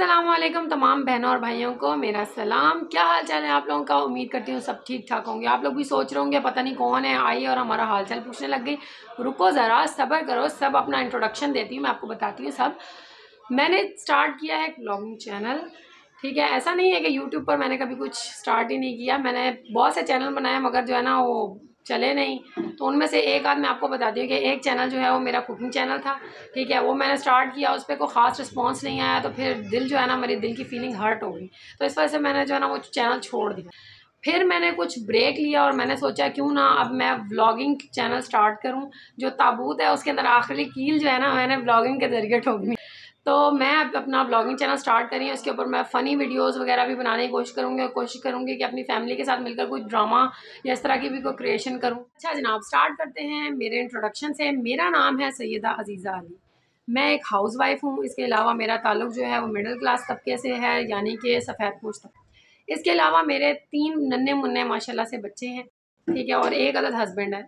असलम तमाम बहनों और भाइयों को, मेरा सलाम। क्या हाल चाल है आप लोगों का? उम्मीद करती हूँ सब ठीक ठाक होंगे। आप लोग भी सोच रहे होंगे, पता नहीं कौन है, आई और हमारा हाल चाल पूछने लग गई। रुको ज़रा, सब्र करो, सब अपना इंट्रोडक्शन देती हूँ, मैं आपको बताती हूँ सब। मैंने स्टार्ट किया है एक ब्लॉगिंग चैनल ठीक है? ऐसा नहीं है कि यूट्यूब पर मैंने कभी कुछ स्टार्ट ही नहीं किया। मैंने बहुत से चैनल बनाए, मगर जो है ना, वो चले नहीं। तो उनमें से एक आध मैं आपको बता दी कि एक चैनल जो है वो मेरा कुकिंग चैनल था, ठीक है? वो मैंने स्टार्ट किया, उस पर कोई ख़ास रिस्पॉन्स नहीं आया तो फिर दिल जो है ना, मेरी दिल की फीलिंग हर्ट हो गई। तो इस वजह से मैंने जो है ना, वो चैनल छोड़ दिया। फिर मैंने कुछ ब्रेक लिया और मैंने सोचा, क्यों ना अब मैं व्लॉगिंग चैनल स्टार्ट करूँ, जो ताबूत है, उसके अंदर आखिरी कील जो है ना, मैंने व्लॉगिंग के ज़रिए ठोकी तो मैं अब अपना ब्लॉगिंग चैनल स्टार्ट करी है। उसके ऊपर मैं फ़नी वीडियोस वगैरह भी बनाने की कोशिश करूँगी और कोशिश करूँगी कि अपनी फैमिली के साथ मिलकर कोई ड्रामा या इस तरह की भी कोई क्रिएशन करूँ। अच्छा जनाब स्टार्ट करते हैं। मेरे इंट्रोडक्शन से मेरा नाम है सैदा अजीज़ा अली। मैं एक हाउस वाइफ हूँ। इसके अलावा मेरा ताल्लुक जो है वो मिडिल क्लास तबके से है, यानी कि सफ़ेद पोश तक इसके अलावा मेरे तीन नन्हे मुन्ने, माशाल्लाह से बच्चे हैं, ठीक है, और एक अदद हस्बैंड है।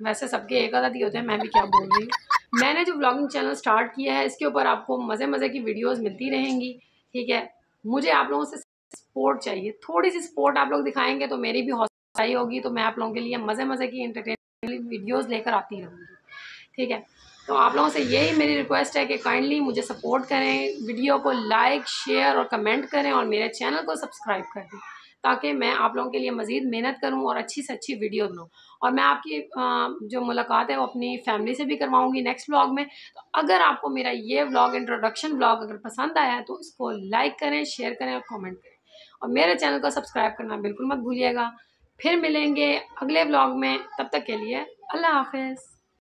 वैसे सबके एक अदद ही होते हैं, मैं भी क्या बोल रही हूँ। मैंने जो ब्लॉगिंग चैनल स्टार्ट किया है, इसके ऊपर आपको मज़े मज़े की वीडियोस मिलती रहेंगी, ठीक है? मुझे आप लोगों से सपोर्ट चाहिए। थोड़ी सी सपोर्ट आप लोग दिखाएँगे तो मेरी भी हौसला होगी तो मैं आप लोगों के लिए मज़े मज़े की इंटरटेनमेंट वीडियोज़ लेकर आती रहूँगी, ठीक है? तो आप लोगों से यही मेरी रिक्वेस्ट है कि काइंडली मुझे सपोर्ट करें वीडियो को लाइक शेयर और कमेंट करें और मेरे चैनल को सब्सक्राइब कर दें। ताकि मैं आप लोगों के लिए मज़ीद मेहनत करूँ और अच्छी से अच्छी वीडियो बनाऊँ और मैं आपकी जो मुलाकात है वो अपनी फैमिली से भी करवाऊँगी नेक्स्ट व्लॉग में। तो अगर आपको मेरा ये व्लॉग इंट्रोडक्शन व्लॉग अगर पसंद आया तो इसको लाइक करें शेयर करें और कॉमेंट करें। और मेरे चैनल को सब्सक्राइब करना बिल्कुल मत भूलिएगा। फिर मिलेंगे अगले व्लॉग में। तब तक के लिए अल्लाह हाफिज़।